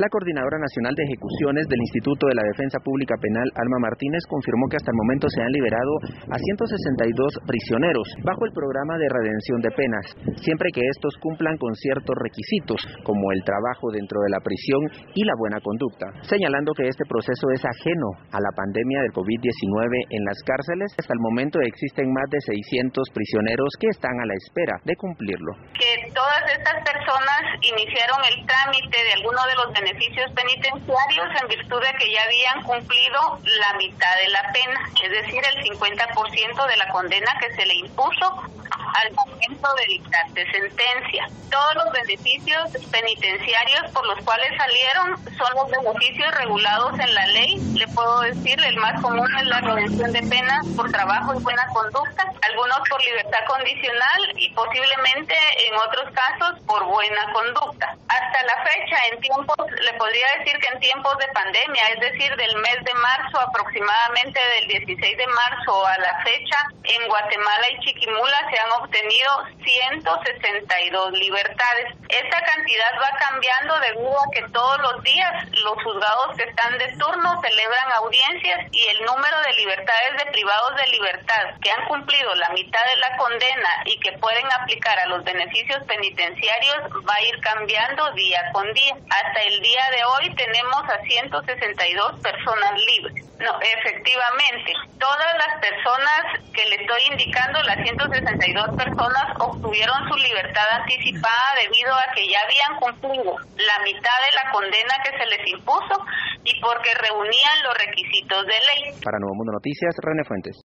La Coordinadora Nacional de Ejecuciones del Instituto de la Defensa Pública Penal, Alma Martínez, confirmó que hasta el momento se han liberado a 162 prisioneros bajo el programa de redención de penas, siempre que estos cumplan con ciertos requisitos, como el trabajo dentro de la prisión y la buena conducta, señalando que este proceso es ajeno a la pandemia del COVID-19 en las cárceles. Hasta el momento existen más de 600 prisioneros que están a la espera de cumplirlo. Que todas estas personas iniciaron el trámite de alguno de los beneficios penitenciarios en virtud de que ya habían cumplido la mitad de la pena, es decir, el 50% de la condena que se le impuso al momento de dictarse sentencia. Todos los beneficios penitenciarios por los cuales salieron son los beneficios regulados en la ley. Le puedo decir, el más común es la redención de penas por trabajo y buena conducta, algunos por libertad condicional y posiblemente en otros casos por buena conducta. Hasta la fecha, en tiempos, le podría decir que en tiempos de pandemia, es decir, del mes de marzo, aproximadamente del 16 de marzo a la fecha, en Guatemala y Chiquimula se han obtenido 162 libertades. Esta cantidad va cambiando debido a que todos los días los juzgados que están de turno celebran audiencias y el número de libertades de privados de libertad que han cumplido la mitad de la condena y que pueden aplicar a los beneficios penitenciarios va a ir cambiando día con día. Hasta el día de hoy tenemos a 162 personas libres. No, efectivamente, todas las personas que le estoy indicando, las 162 personas obtuvieron su libertad anticipada debido a que ya habían cumplido la mitad de la condena que se les impuso y porque reunían los requisitos de ley. Para Nuevo Mundo Noticias, René Fuentes.